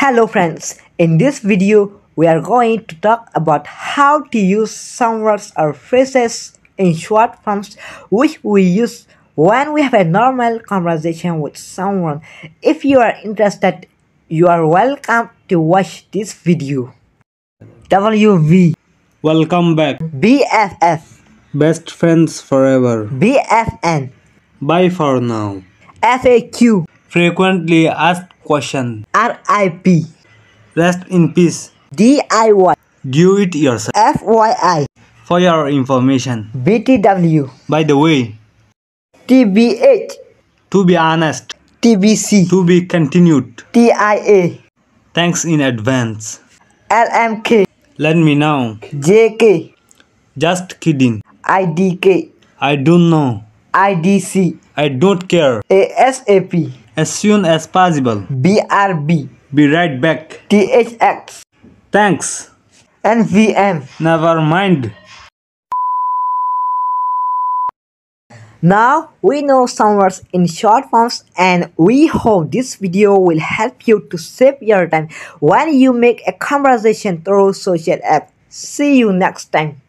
Hello friends, in this video we are going to talk about how to use some words or phrases in short forms which we use when we have a normal conversation with someone. If you are interested, you are welcome to watch this video. WB Welcome back. BFF Best friends forever. BFN Bye for now. FAQ Frequently asked question. RIP Rest in peace. DIY Do it yourself. FYI For your information. BTW By the way, TBH to be honest, TBC to be continued. TIA Thanks in advance. LMK Let me know. JK Just kidding. IDK I don't know. IDC I don't care. ASAP As soon as possible. BRB Be right back. THX Thanks. NVM Never mind. Now we know some words in short forms and we hope this video will help you to save your time when you make a conversation through social app. See you next time.